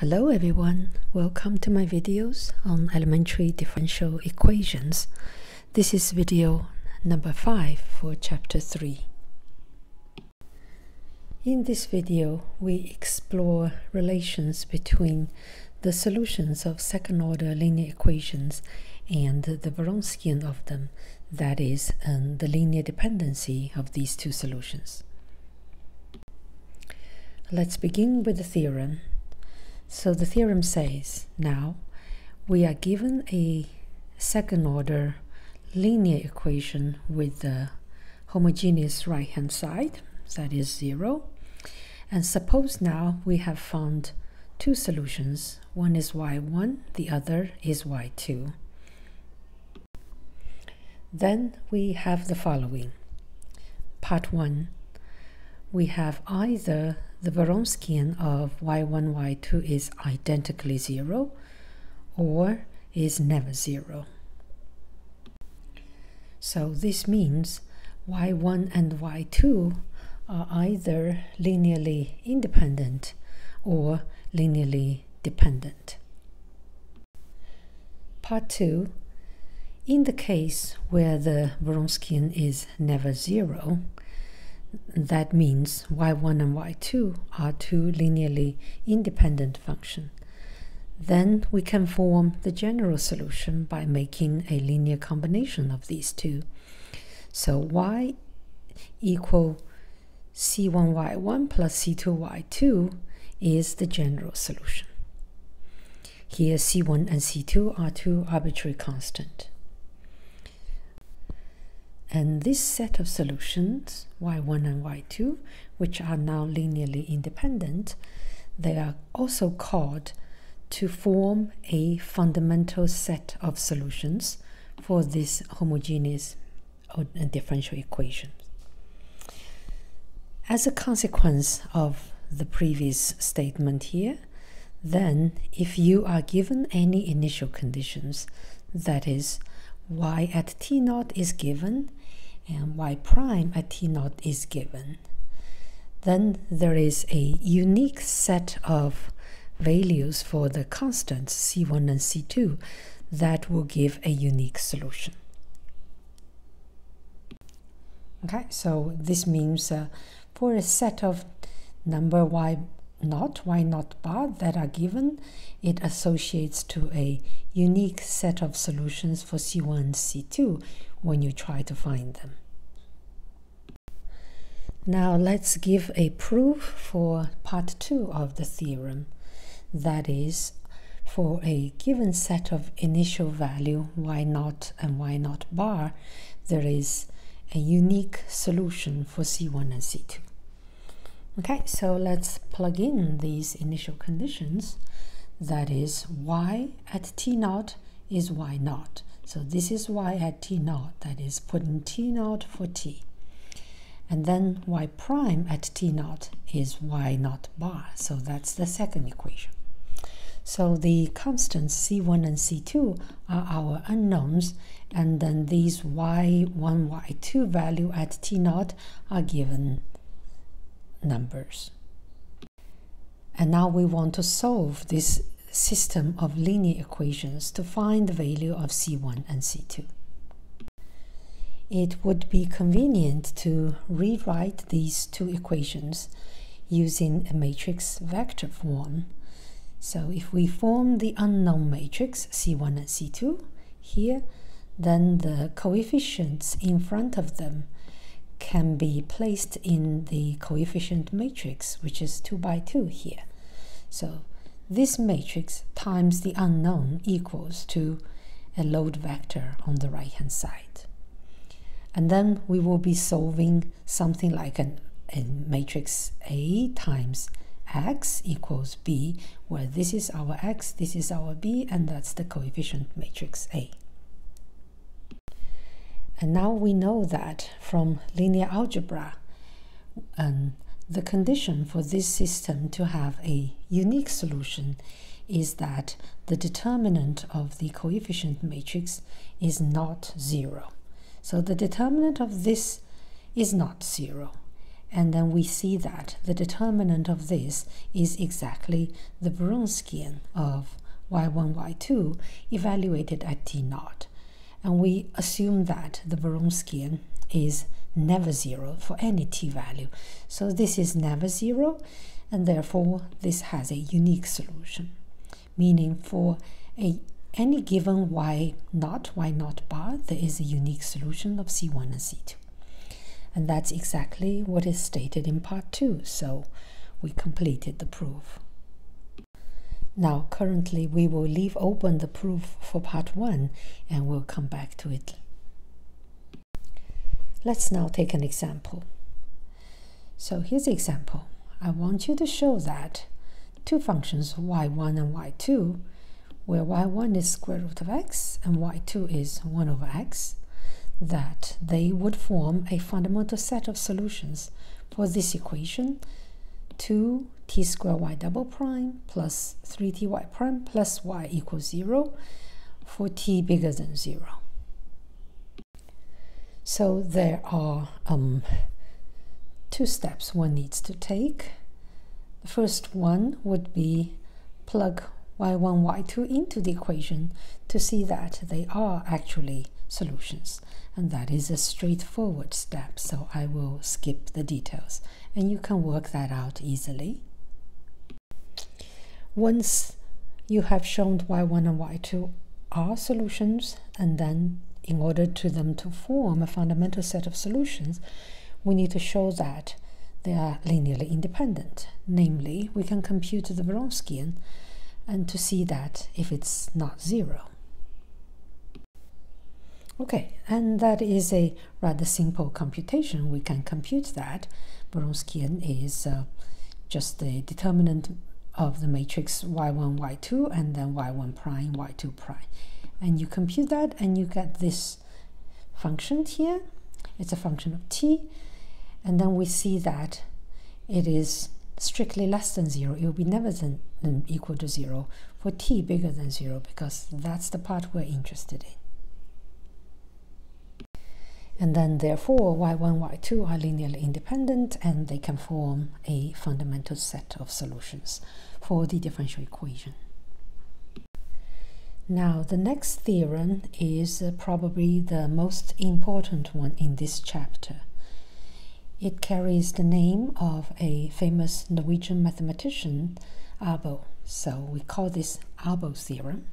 Hello everyone, welcome to my videos on elementary differential equations. This is video number 5 for chapter 3. In this video, we explore relations between the solutions of second order linear equations and the Wronskian of them, that is, um, the linear dependency of these two solutions. Let's begin with the theorem so the theorem says now we are given a second order linear equation with the homogeneous right hand side, that is 0. And suppose now we have found two solutions. One is y1, the other is y2. Then we have the following. Part 1. We have either the Wronskian of y1, y2 is identically 0 or is never 0. So this means y1 and y2 are either linearly independent or linearly dependent. Part 2. In the case where the Wronskian is never 0, that means y1 and y2 are two linearly independent functions. Then we can form the general solution by making a linear combination of these two. So y equal c1y1 plus c2y2 is the general solution. Here c1 and c2 are two arbitrary constants. And this set of solutions, y1 and y2, which are now linearly independent, they are also called to form a fundamental set of solutions for this homogeneous differential equation. As a consequence of the previous statement here, then if you are given any initial conditions, that is, y at t naught is given and y prime at t naught is given. Then there is a unique set of values for the constants c1 and c2 that will give a unique solution. Okay, so this means uh, for a set of number y naught, y naught bar that are given, it associates to a unique set of solutions for C1 and C2 when you try to find them. Now let's give a proof for part 2 of the theorem. That is, for a given set of initial value y naught and y naught bar, there is a unique solution for C1 and C2. Okay, so let's plug in these initial conditions. That is, y at t naught is y naught. So this is y at t naught, that is, putting t naught for t. And then y prime at t naught is y naught bar. So that's the second equation. So the constants c1 and c2 are our unknowns, and then these y1, y2 value at t naught are given numbers. And now we want to solve this system of linear equations to find the value of C1 and C2. It would be convenient to rewrite these two equations using a matrix vector form. So if we form the unknown matrix C1 and C2 here, then the coefficients in front of them can be placed in the coefficient matrix, which is 2 by 2 here. So this matrix times the unknown equals to a load vector on the right hand side. And then we will be solving something like an, a matrix A times x equals b, where this is our x, this is our b, and that's the coefficient matrix A. And now we know that from linear algebra, um, the condition for this system to have a unique solution is that the determinant of the coefficient matrix is not zero. So the determinant of this is not zero. And then we see that the determinant of this is exactly the Wronskian of y1, y2 evaluated at t naught. And we assume that the Wronskian is never zero for any t value. So this is never zero, and therefore this has a unique solution, meaning for a any given y naught, y naught bar, there is a unique solution of C1 and C2. And that's exactly what is stated in part 2, so we completed the proof. Now, currently, we will leave open the proof for part 1 and we'll come back to it. Let's now take an example. So here's the example. I want you to show that two functions, y1 and y2, where y1 is square root of x and y2 is 1 over x, that they would form a fundamental set of solutions for this equation 2 t square y double prime plus 3ty prime plus y equals 0 for t bigger than 0. So there are um, two steps one needs to take. The first one would be plug y1, y2 into the equation to see that they are actually solutions. And that is a straightforward step, so I will skip the details. And you can work that out easily. Once you have shown y1 and y2 are solutions, and then in order to them to form a fundamental set of solutions, we need to show that they are linearly independent. Namely, we can compute the Wronskian and to see that if it's not zero. Okay, and that is a rather simple computation. We can compute that. Wronskian is uh, just the determinant of the matrix y1, y2, and then y1 prime, y2 prime. And you compute that, and you get this function here. It's a function of t. And then we see that it is strictly less than 0, it will be never than, than equal to 0 for t bigger than 0 because that's the part we're interested in. And then therefore y1, y2 are linearly independent and they can form a fundamental set of solutions for the differential equation. Now the next theorem is uh, probably the most important one in this chapter. It carries the name of a famous Norwegian mathematician, Abel. So we call this Abel theorem.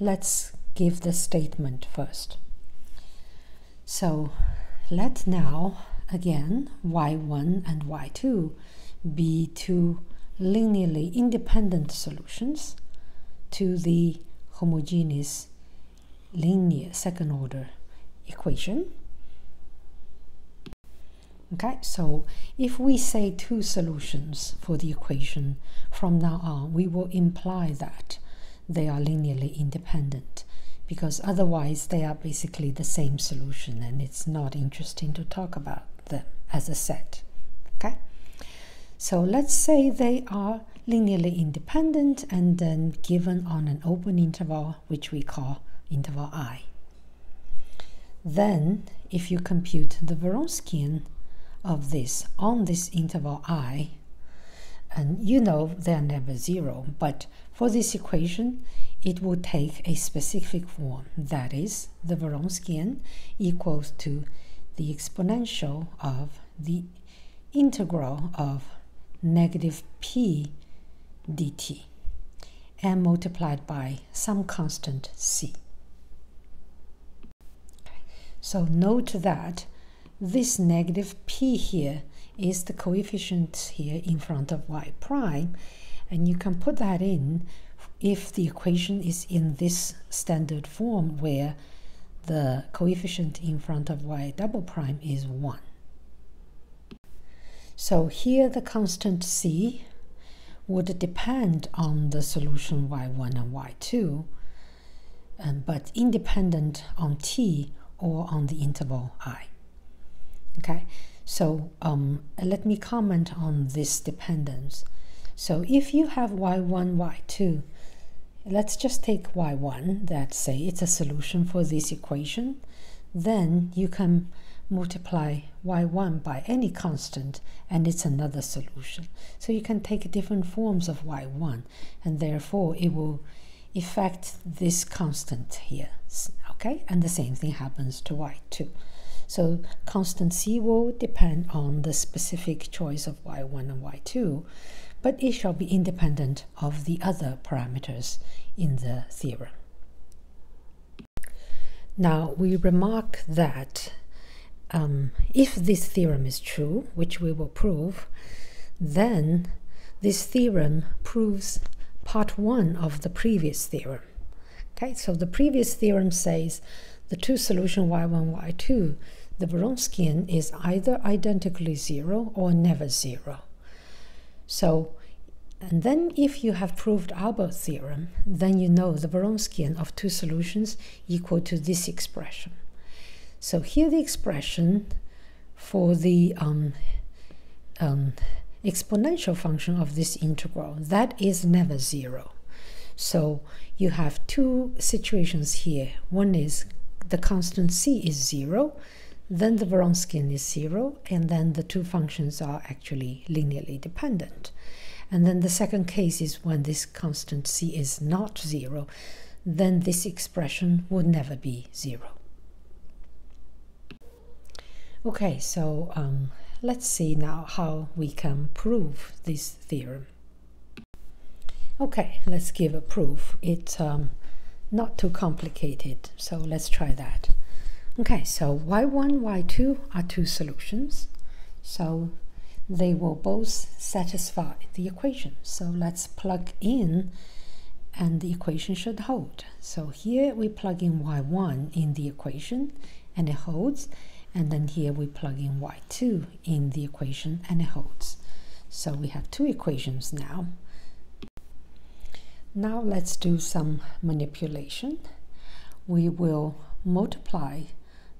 Let's give the statement first. So let now, again, y1 and y2 be two linearly independent solutions to the homogeneous linear second order equation. Okay, so if we say two solutions for the equation from now on, we will imply that they are linearly independent because otherwise they are basically the same solution and it's not interesting to talk about them as a set. Okay, so let's say they are linearly independent and then given on an open interval which we call interval i. Then if you compute the Wronskian of this on this interval i, and you know they're never zero, but for this equation, it will take a specific form. That is, the Wronskian equals to the exponential of the integral of negative p dt and multiplied by some constant c. So note that this negative p here is the coefficient here in front of y prime and you can put that in if the equation is in this standard form where the coefficient in front of y double prime is 1. So here the constant c would depend on the solution y1 and y2, um, but independent on t or on the interval i. Okay, so um, let me comment on this dependence. So if you have y1, y2, let's just take y1, that say it's a solution for this equation, then you can multiply y1 by any constant and it's another solution. So you can take different forms of y1 and therefore it will affect this constant here. Okay, and the same thing happens to y2. So constant c will depend on the specific choice of y1 and y2, but it shall be independent of the other parameters in the theorem. Now we remark that um, if this theorem is true, which we will prove, then this theorem proves part one of the previous theorem. Okay, so the previous theorem says the two solution y1, y2, the Wronskian is either identically zero or never zero. So, and then if you have proved Abel theorem, then you know the Wronskian of two solutions equal to this expression. So here the expression for the um, um, exponential function of this integral, that is never zero. So you have two situations here. One is the constant c is zero, then the Wronskian is zero, and then the two functions are actually linearly dependent. And then the second case is when this constant c is not zero, then this expression would never be zero. Okay, so um, let's see now how we can prove this theorem. Okay, let's give a proof. It's um, not too complicated, so let's try that. Okay, so y1, y2 are two solutions, so they will both satisfy the equation. So let's plug in and the equation should hold. So here we plug in y1 in the equation and it holds and then here we plug in y2 in the equation and it holds. So we have two equations now. Now let's do some manipulation. We will multiply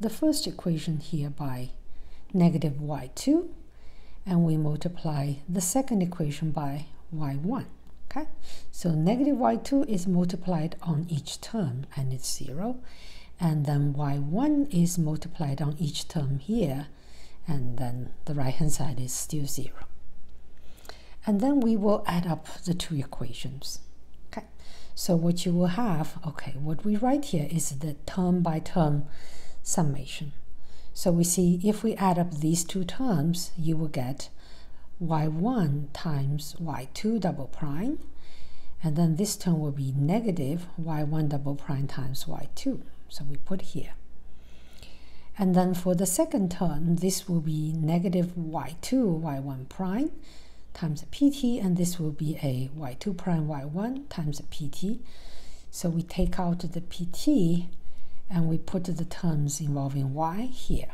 the first equation here by negative y2 and we multiply the second equation by y1. Okay, so negative y2 is multiplied on each term and it's zero. And then y1 is multiplied on each term here and then the right hand side is still 0 and then we will add up the two equations okay? So what you will have okay what we write here is the term by term summation so we see if we add up these two terms you will get y1 times y2 double prime and then this term will be negative y1 double prime times y2 so we put here. And then for the second term, this will be negative y2, y1 prime times a pt, and this will be a y2 prime, y1 times a pt. So we take out the pt and we put the terms involving y here.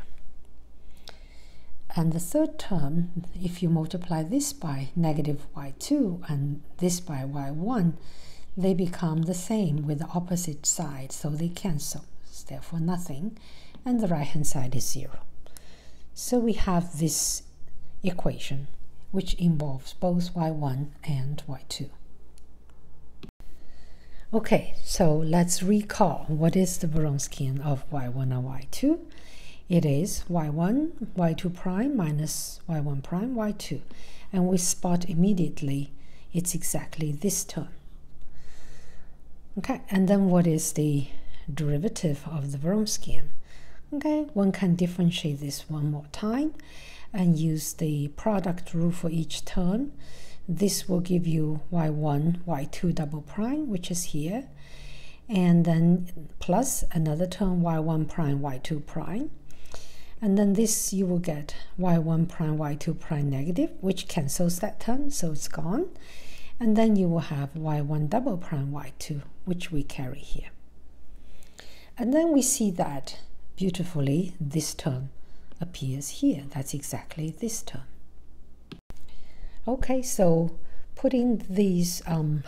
And the third term, if you multiply this by negative y2 and this by y1, they become the same with the opposite side, so they cancel. It's therefore nothing, and the right hand side is zero. So we have this equation, which involves both y1 and y2. Okay, so let's recall what is the Wronskian of y1 and y2. It is y1, y2 prime minus y1 prime, y2. And we spot immediately it's exactly this term. Okay, and then what is the derivative of the Wronskian? Okay, one can differentiate this one more time and use the product rule for each term. This will give you y1, y2 double prime, which is here, and then plus another term y1 prime, y2 prime. And then this you will get y1 prime, y2 prime negative, which cancels that term, so it's gone. And then you will have y1 double prime y2 which we carry here. And then we see that beautifully this term appears here. That's exactly this term okay so put in these um,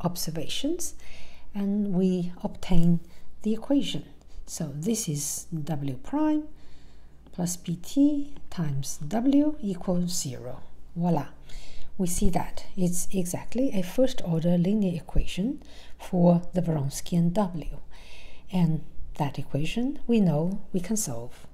observations and we obtain the equation so this is w prime plus pt times w equals 0 voila we see that it's exactly a first order linear equation for the Wronskian W. And that equation we know we can solve.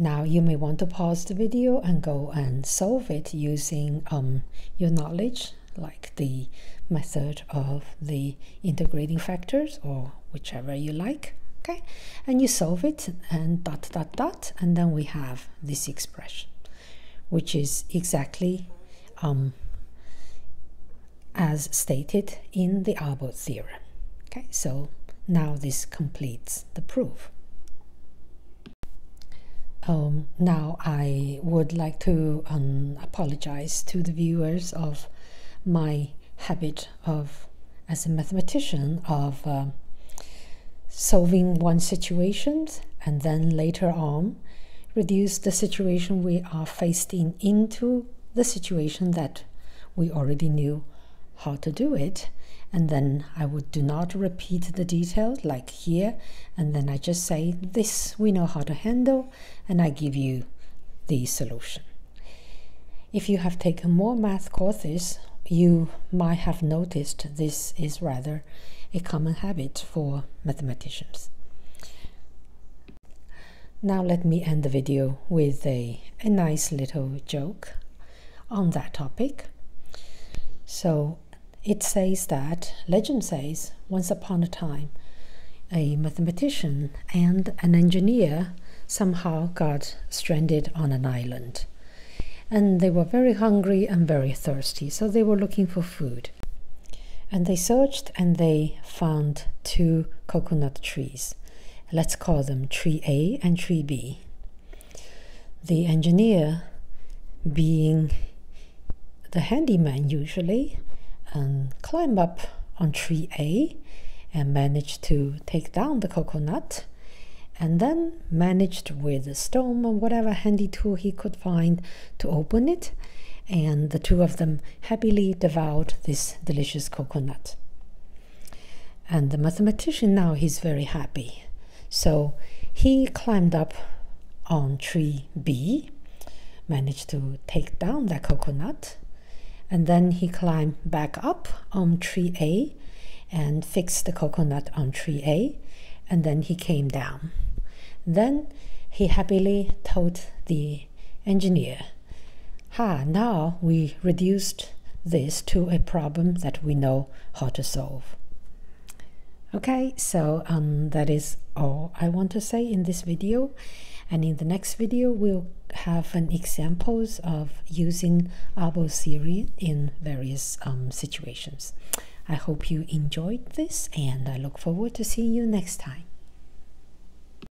Now you may want to pause the video and go and solve it using um, your knowledge, like the method of the integrating factors or whichever you like. Okay, and you solve it and dot dot dot, and then we have this expression, which is exactly um, as stated in the Abel theorem. Okay, so now this completes the proof. Um, now I would like to um, apologize to the viewers of my habit of, as a mathematician, of uh, solving one situation and then later on reduce the situation we are faced in into the situation that we already knew how to do it and then I would do not repeat the details like here and then I just say this we know how to handle and I give you the solution. If you have taken more math courses you might have noticed this is rather a common habit for mathematicians. Now let me end the video with a, a nice little joke on that topic. So it says that, legend says, once upon a time, a mathematician and an engineer somehow got stranded on an island. And they were very hungry and very thirsty, so they were looking for food. And they searched and they found two coconut trees. Let's call them tree A and tree B. The engineer, being the handyman usually, and climb up on tree A and managed to take down the coconut and then managed with a stone or whatever handy tool he could find to open it. And the two of them happily devoured this delicious coconut. And the mathematician now he's very happy. So he climbed up on tree b managed to take down that coconut and then he climbed back up on tree A and fixed the coconut on tree A, and then he came down. Then he happily told the engineer, Ha, now we reduced this to a problem that we know how to solve. Okay, so um, that is all I want to say in this video. And in the next video, we'll have an examples of using Abel theory in various um, situations. I hope you enjoyed this and I look forward to seeing you next time.